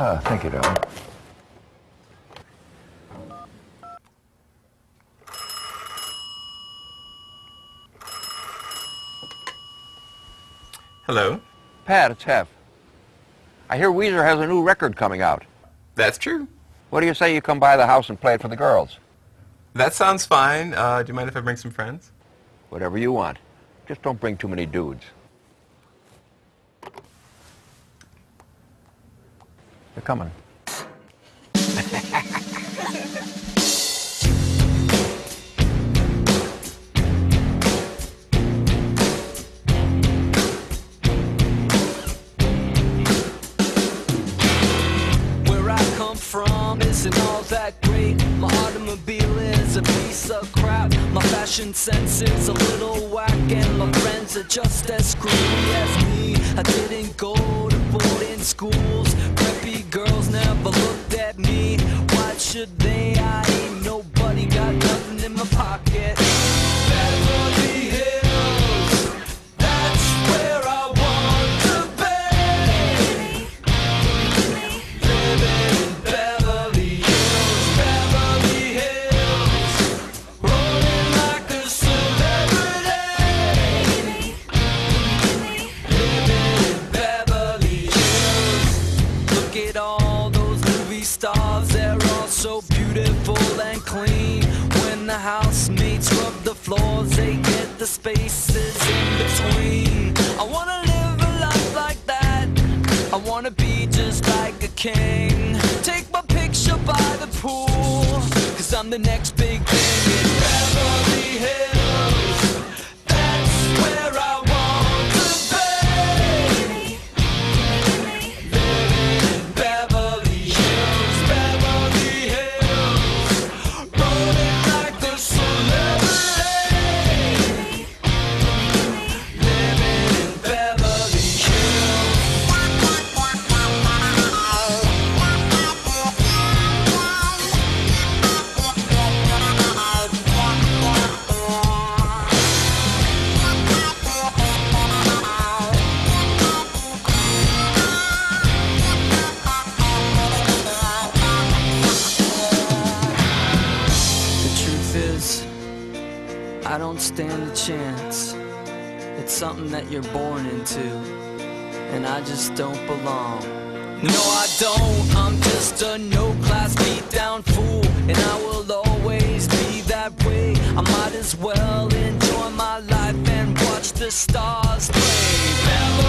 Ah, thank you, darling. Hello. Pat, it's Hef. I hear Weezer has a new record coming out. That's true. What do you say you come by the house and play it for the girls? That sounds fine. Uh, do you mind if I bring some friends? Whatever you want. Just don't bring too many dudes. They're coming. Where I come from isn't all that great. My automobile is a piece of crap. My fashion sense is a little whack, and my friends are just as screwy as me. I didn't go to boarding schools. Preppy girls at all those movie stars, they're all so beautiful and clean. When the housemates rub the floors, they get the spaces in between. I wanna live a life like that. I wanna be just like a king. Take my picture by the pool. Cause I'm the next don't stand a chance. It's something that you're born into, and I just don't belong. No, I don't. I'm just a no class beat down fool, and I will always be that way. I might as well enjoy my life and watch the stars play.